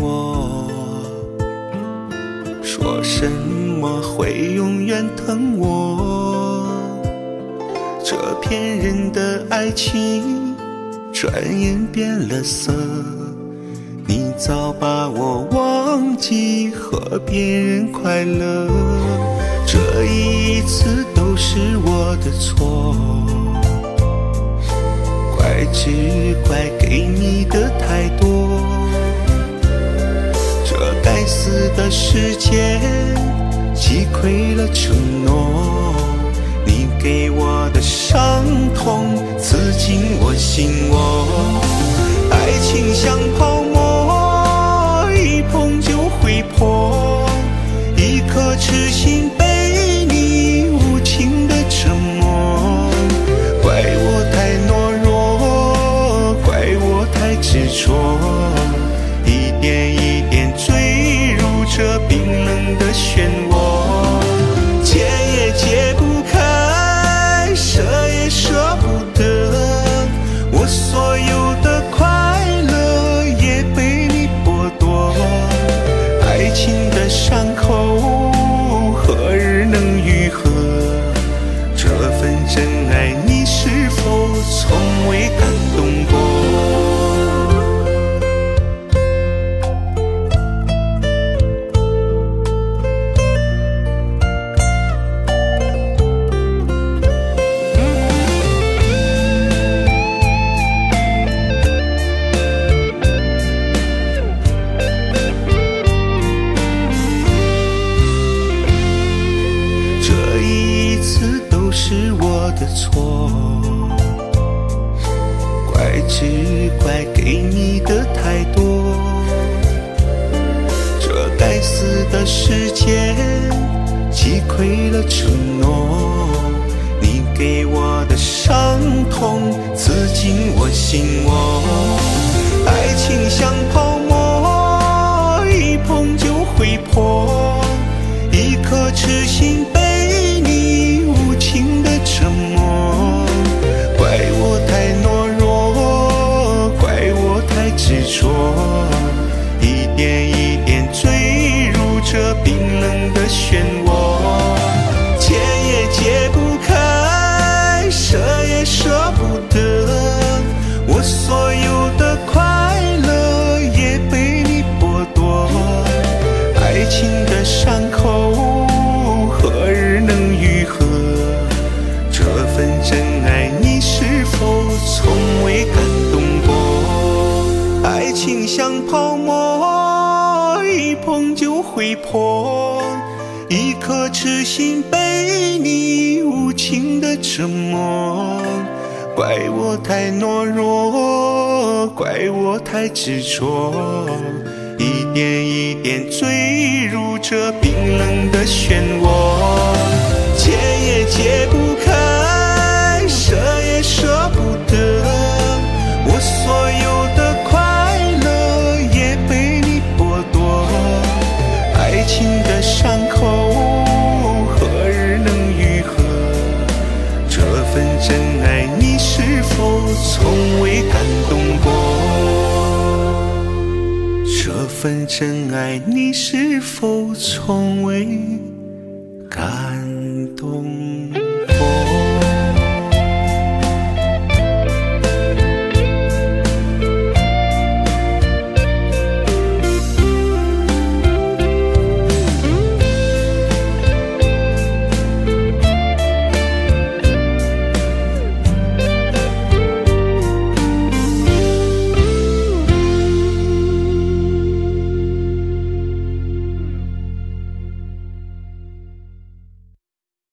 我说什么会永远疼我？这骗人的爱情转眼变了色你早把我忘记和别人快乐。这一次都是我的错怪只怪给的时间，击溃了承诺。你给我的伤痛，刺进我心窝。爱情像泡沫，一碰就会破。一颗痴心次都是我的错，怪只怪给你的太多。这该死的世界，击溃了承诺。冷的漩涡，就会破。一颗痴心被你无情的折磨，怪我太懦弱，怪我太执着。一点一点坠入这冰冷的漩涡，解也解不开，这份真爱你，是否从未感动？